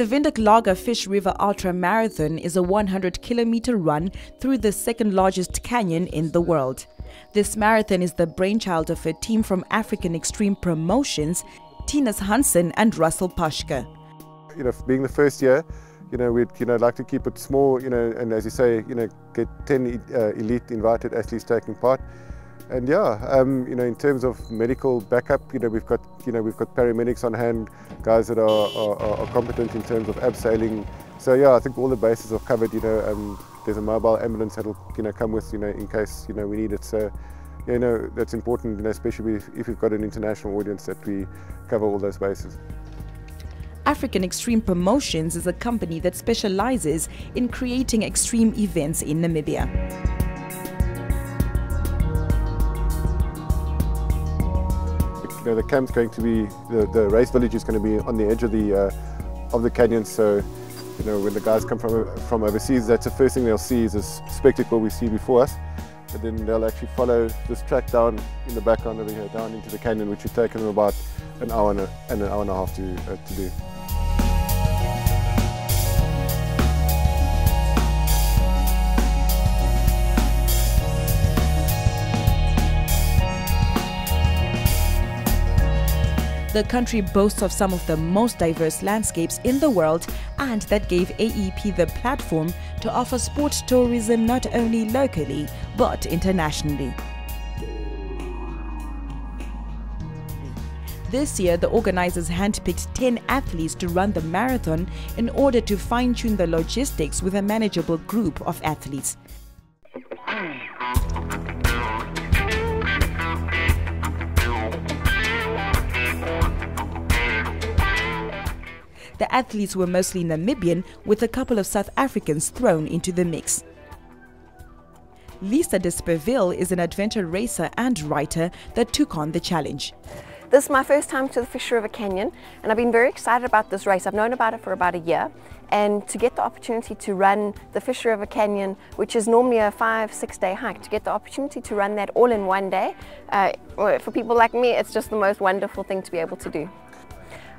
The Windhoek Lager Fish River Ultra Marathon is a 100 kilometer run through the second largest canyon in the world. This marathon is the brainchild of a team from African Extreme Promotions, Tinus Hansen and Russell Pashka. You know, being the first year, you know, we'd you know like to keep it small, you know, and as you say, you know, get 10 uh, elite invited athletes taking part. And yeah, um, you know, in terms of medical backup, you know, we've got, you know, we've got paramedics on hand, guys that are, are, are competent in terms of abseiling. So yeah, I think all the bases are covered. You know, um, there's a mobile ambulance that'll, you know, come with, you know, in case, you know, we need it. So, you know, that's important, you know, especially if, if we've got an international audience that we cover all those bases. African Extreme Promotions is a company that specializes in creating extreme events in Namibia. Know, the camp's going to be, the, the race village is going to be on the edge of the, uh, of the canyon. So, you know, when the guys come from, from overseas, that's the first thing they'll see is this spectacle we see before us. But then they'll actually follow this track down in the background over here, down into the canyon, which would take them about an hour and, a, and an hour and a half to, uh, to do. The country boasts of some of the most diverse landscapes in the world and that gave AEP the platform to offer sport tourism not only locally but internationally. This year, the organizers handpicked 10 athletes to run the marathon in order to fine tune the logistics with a manageable group of athletes. The athletes were mostly Namibian, with a couple of South Africans thrown into the mix. Lisa de Speville is an adventure racer and writer that took on the challenge. This is my first time to the Fish River Canyon and I've been very excited about this race. I've known about it for about a year and to get the opportunity to run the Fish River Canyon, which is normally a five, six day hike, to get the opportunity to run that all in one day, uh, for people like me, it's just the most wonderful thing to be able to do.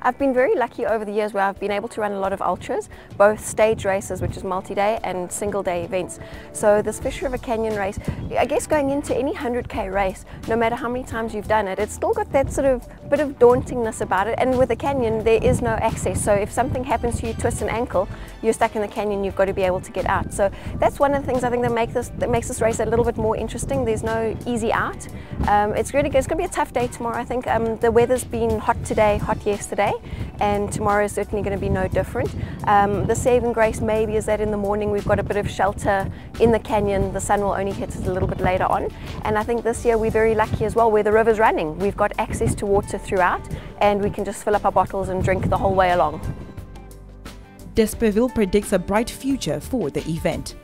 I've been very lucky over the years where I've been able to run a lot of ultras, both stage races, which is multi-day, and single-day events. So this Fish River Canyon race, I guess going into any 100k race, no matter how many times you've done it, it's still got that sort of bit of dauntingness about it. And with a canyon, there is no access. So if something happens to you, twist an ankle, you're stuck in the canyon, you've got to be able to get out. So that's one of the things I think that, this, that makes this race a little bit more interesting. There's no easy out. Um, it's really It's going to be a tough day tomorrow, I think. Um, the weather's been hot today, hot yesterday and tomorrow is certainly going to be no different. Um, the saving grace maybe is that in the morning we've got a bit of shelter in the canyon, the sun will only hit us a little bit later on and I think this year we're very lucky as well where the river's running. We've got access to water throughout and we can just fill up our bottles and drink the whole way along. de Speville predicts a bright future for the event.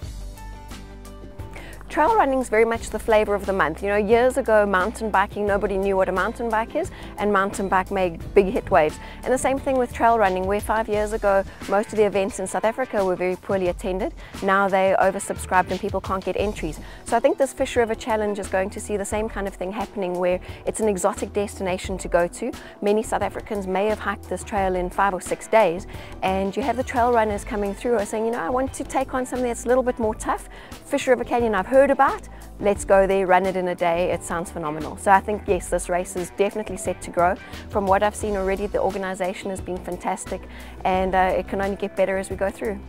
Trail running is very much the flavor of the month. You know, years ago, mountain biking, nobody knew what a mountain bike is, and mountain bike made big hit waves. And the same thing with trail running, where five years ago, most of the events in South Africa were very poorly attended. Now they're oversubscribed and people can't get entries. So I think this Fish River Challenge is going to see the same kind of thing happening, where it's an exotic destination to go to. Many South Africans may have hiked this trail in five or six days, and you have the trail runners coming through saying, you know, I want to take on something that's a little bit more tough. Fish River Canyon, I've heard heard about, let's go there, run it in a day, it sounds phenomenal. So I think yes, this race is definitely set to grow. From what I've seen already, the organisation has been fantastic and uh, it can only get better as we go through.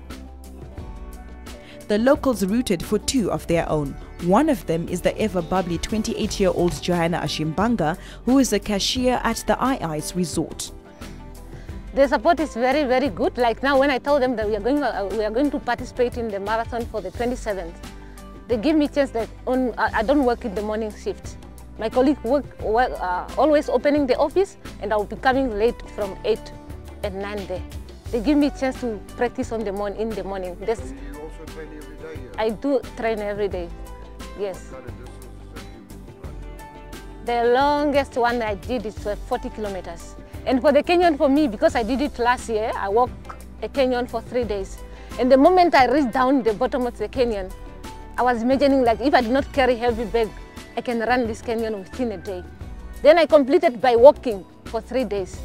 The locals rooted for two of their own. One of them is the ever bubbly 28 year old Johanna Ashimbanga, who is a cashier at the I ice resort. The support is very, very good. Like now, when I told them that we are going, uh, we are going to participate in the marathon for the 27th, they give me chance that on, I don't work in the morning shift. My colleague work, work uh, always opening the office and I'll be coming late from 8 and 9 there. They give me chance to practice on the morning, in the morning. This, you also train every day? I do train every day, yes. The longest one I did is 40 kilometers. And for the canyon for me, because I did it last year, I walked a canyon for three days. And the moment I reached down the bottom of the canyon, I was imagining like if I did not carry heavy bag, I can run this canyon within a day. Then I completed by walking for three days.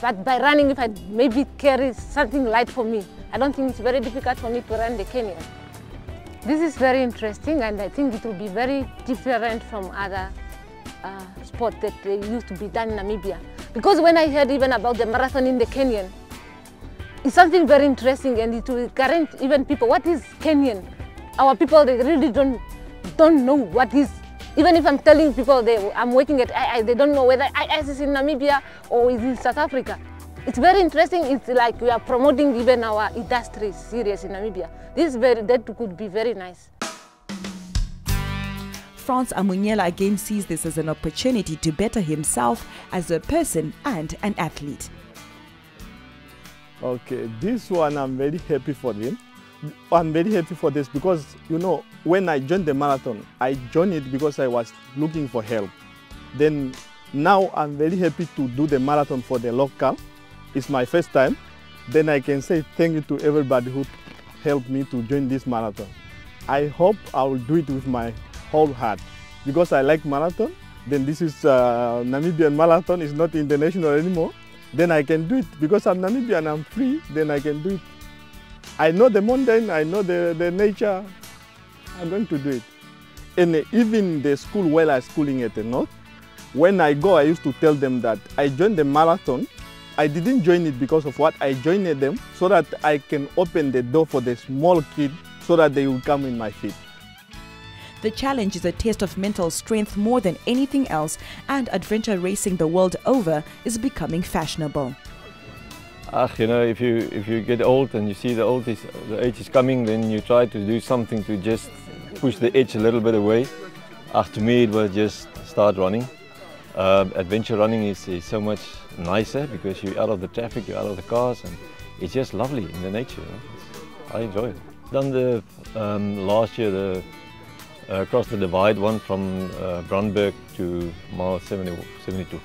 But by running, if I maybe carry something light for me, I don't think it's very difficult for me to run the canyon. This is very interesting and I think it will be very different from other uh, sports that used to be done in Namibia. Because when I heard even about the marathon in the canyon, it's something very interesting and it will current even people, what is canyon? Our people, they really don't, don't know what is even if I'm telling people they, I'm working at Ai-Ais, they don't know whether Ai-Ais is in Namibia or is in South Africa. It's very interesting. It's like we are promoting even our industry series in Namibia. This very, that could be very nice. Frans Amunyela again sees this as an opportunity to better himself as a person and an athlete. Okay, this one I'm very happy for him I'm very happy for this because, you know, when I joined the marathon, I joined it because I was looking for help. Then now I'm very happy to do the marathon for the local. It's my first time. Then I can say thank you to everybody who helped me to join this marathon. I hope I will do it with my whole heart because I like marathon. Then this is uh, Namibian marathon, it's not international anymore. Then I can do it because I'm Namibian, I'm free, then I can do it I know the mountain, I know the, the nature, I'm going to do it. And even the school while I was schooling at the north, when I go, I used to tell them that I joined the marathon. I didn't join it because of what I joined them so that I can open the door for the small kid so that they will come in my feet. The challenge is a test of mental strength more than anything else, and adventure racing the world over is becoming fashionable. Ach, you know, if you if you get old and you see the old is, the age is coming, then you try to do something to just push the edge a little bit away. Ach, to me it was just start running. Uh, adventure running is, is so much nicer because you're out of the traffic, you're out of the cars, and it's just lovely in the nature. I enjoy it. Done the um, last year the uh, across the divide one from uh, Brandberg to mile 70, 72,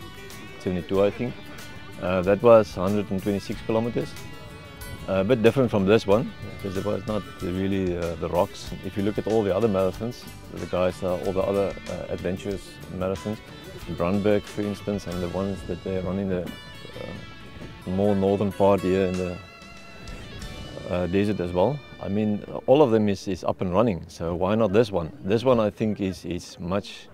72 I think. Uh, that was 126 kilometers. A bit different from this one because it was not really uh, the rocks. If you look at all the other marathons, the guys are all the other uh, adventurous marathons, Brandberg for instance, and the ones that they run in the uh, more northern part here in the uh, desert as well. I mean, all of them is, is up and running, so why not this one? This one I think is, is much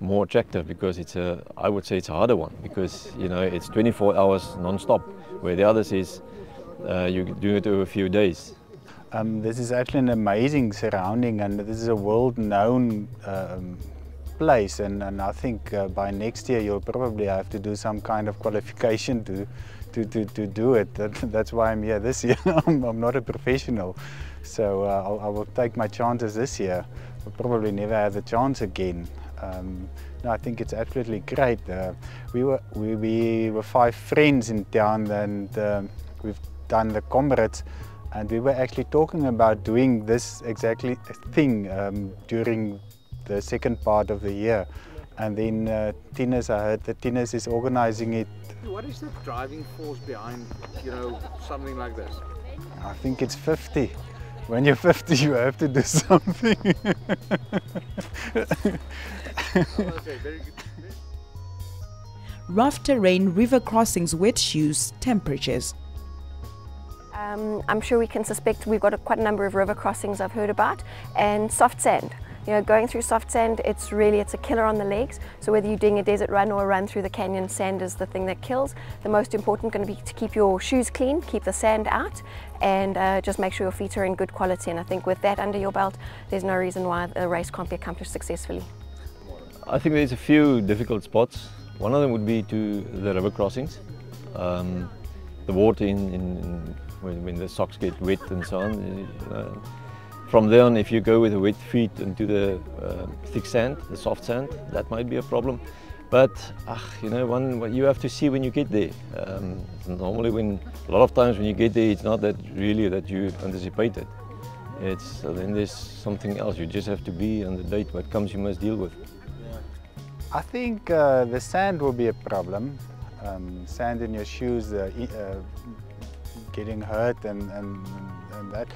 more attractive because it's a, I would say it's a harder one because you know it's 24 hours non-stop, where the others is uh, you do it over a few days. Um, this is actually an amazing surrounding and this is a world-known um, place and, and I think uh, by next year you'll probably have to do some kind of qualification to to, to, to do it. That, that's why I'm here this year. I'm, I'm, not a professional. So uh, I will take my chances this year. I'll probably never have the chance again. Um, no, I think it's absolutely great. Uh, we were we, we, were five friends in town, and um, we've done the comrades, and we were actually talking about doing this exactly thing um, during the second part of the year. And then uh, Tinus, I heard that Tinus is organizing it. What is the driving force behind, you know, something like this? I think it's 50. When you're 50, you have to do something. Rough terrain, river crossings, wet shoes, temperatures. Um, I'm sure we can suspect we've got a, quite a number of river crossings I've heard about and soft sand. You know, going through soft sand, it's really, it's a killer on the legs. So whether you're doing a desert run or a run through the canyon, sand is the thing that kills. The most important going to be to keep your shoes clean, keep the sand out, and uh, just make sure your feet are in good quality. And I think with that under your belt, there's no reason why the race can't be accomplished successfully. I think there's a few difficult spots. One of them would be to the river crossings. Um, the water in, in when, when, the socks get wet and so on. Uh, from there on, if you go with wet feet into the uh, thick sand, the soft sand, that might be a problem. But ach, you know, one what you have to see when you get there. Um, normally, when a lot of times when you get there, it's not that really that you anticipated. It's uh, then there's something else. You just have to be on the date. What comes, you must deal with. I think uh, the sand will be a problem. Um, sand in your shoes, uh, uh getting hurt and, and, and that.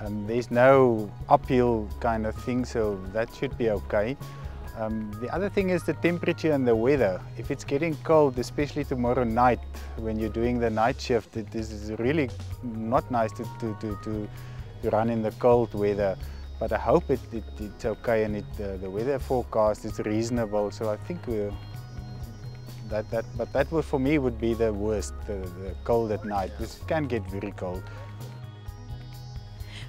Um, there's no uphill kind of thing, so that should be okay. Um, the other thing is the temperature and the weather. If it's getting cold, especially tomorrow night, when you're doing the night shift, it is really not nice to, to, to, to, run in the cold weather. But I hope it, it it's okay and it, uh, the weather forecast is reasonable. So I think we're, that, that, but that would, for me would be the worst, the, the cold at night, because it can get very cold.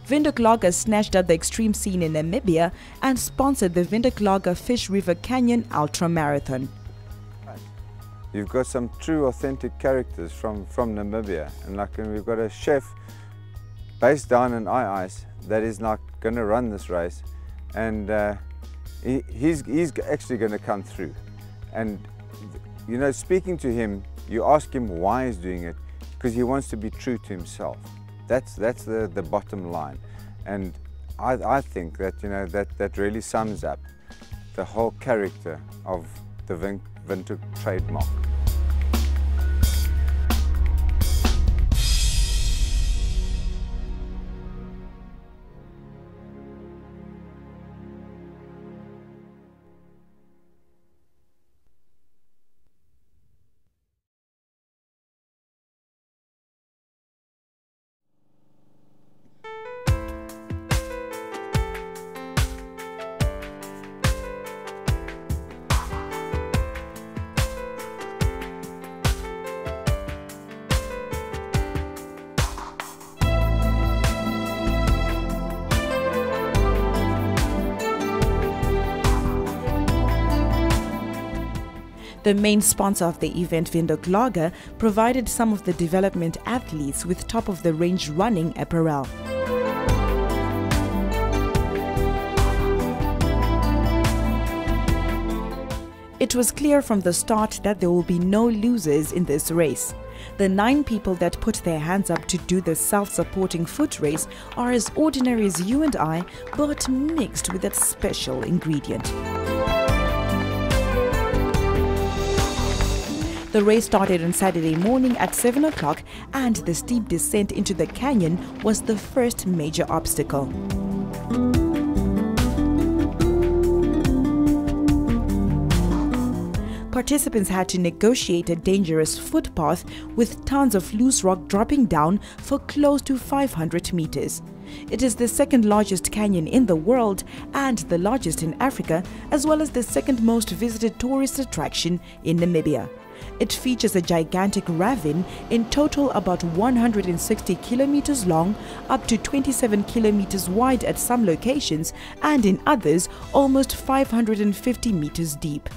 Windhoek Lager snatched up the extreme scene in Namibia and sponsored the Windhoek Fish River Canyon Ultra Marathon. You've got some true authentic characters from, from Namibia and like and we've got a chef based down in Ice that is like going to run this race and uh, he, he's, he's actually going to come through and you know speaking to him you ask him why he's doing it because he wants to be true to himself that's, that's the, the bottom line. And I, I think that, you know, that, that really sums up the whole character of the Windhoek trademark. The main sponsor of the event, Windhoek Lager, provided some of the development athletes with top-of-the-range running apparel. It was clear from the start that there will be no losers in this race. The nine people that put their hands up to do the self-supporting foot race are as ordinary as you and I, but mixed with that special ingredient. The race started on Saturday morning at 7 o'clock, and the steep descent into the canyon was the first major obstacle. Participants had to negotiate a dangerous footpath with tons of loose rock dropping down for close to 500 meters. It is the second largest canyon in the world and the largest in Africa, as well as the second most visited tourist attraction in Namibia. It features a gigantic ravine, in total about 160 kilometers long, up to 27 kilometers wide at some locations, and in others almost 550 meters deep.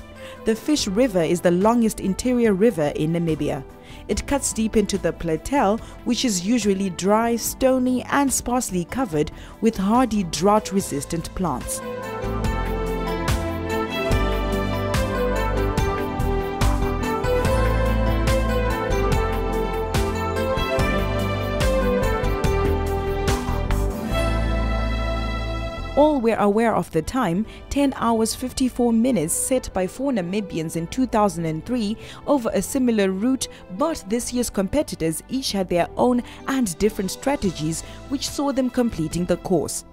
The Fish River is the longest interior river in Namibia. It cuts deep into the plateau, which is usually dry, stony, and sparsely covered with hardy drought resistant plants. All were aware of the time, 10 hours 54 minutes set by four Namibians in 2003 over a similar route, but this year's competitors each had their own and different strategies which saw them completing the course.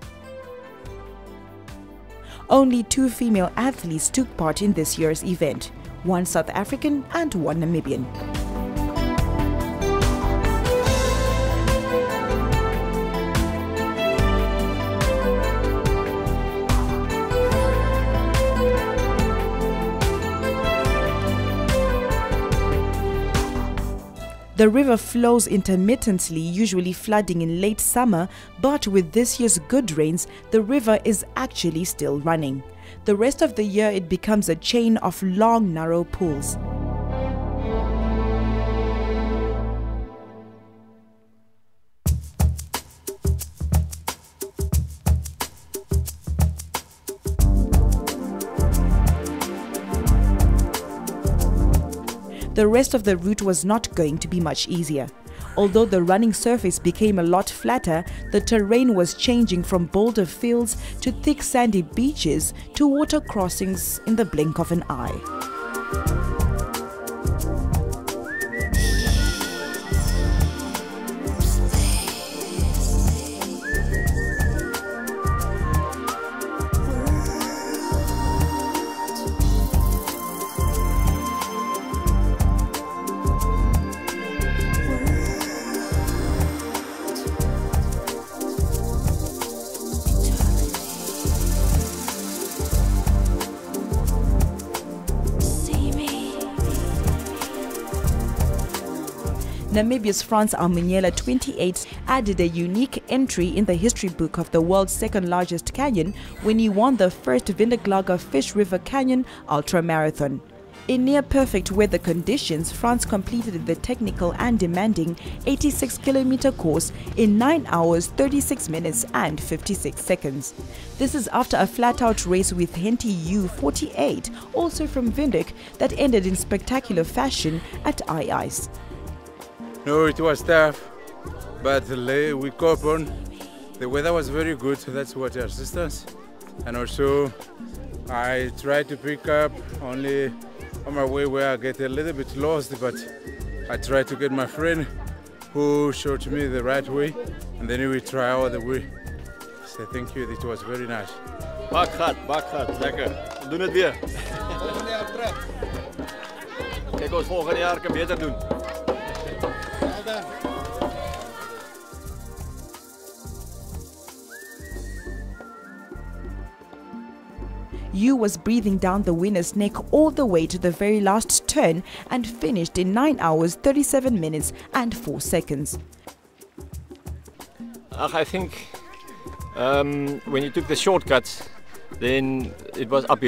Only two female athletes took part in this year's event, one South African and one Namibian. The river flows intermittently, usually flooding in late summer, but with this year's good rains, the river is actually still running. The rest of the year it becomes a chain of long, narrow pools. The rest of the route was not going to be much easier. Although the running surface became a lot flatter, the terrain was changing from boulder fields to thick sandy beaches to water crossings in the blink of an eye. Namibia's Frans Amunyela 28 added a unique entry in the history book of the world's second largest canyon when he won the first Windhoek Lager Fish River Canyon Ultra Marathon. In near perfect weather conditions, Frans completed the technical and demanding 86 kilometer course in 9 hours 36 minutes and 56 seconds. This is after a flat out race with Henty U48, also from Windhoek, that ended in spectacular fashion at Ai-Ais. No, it was tough, but we cope on. The weather was very good, so that's what assistance. And also, I tried to pick up only on my way where I get a little bit lost, but I try to get my friend who showed me the right way, and then we try all the way. So thank you, it was very nice. Bak gaat, bak gaat, lekker. We doen het weer. Volgende jaar terug. Kijk, ons volgende jaar kan beter doen. Yu was breathing down the winner's neck all the way to the very last turn and finished in 9 hours 37 minutes and 4 seconds. I think um, when you took the shortcuts, then it was uphill.